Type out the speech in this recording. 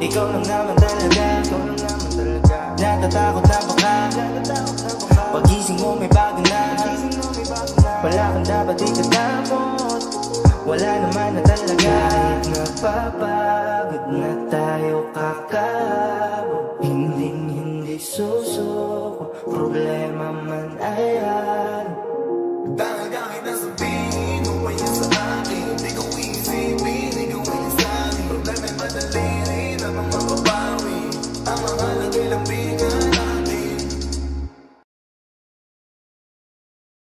Ikaw lang naman talaga Ikaw Natatakot na baka Natatakot na baka. Pagising mo may bago na Wala kang dapat ikatamot Wala naman na talaga. Kahit napapagod na tayo kakabog. Hindi hindi susuko. Problema feeling we got.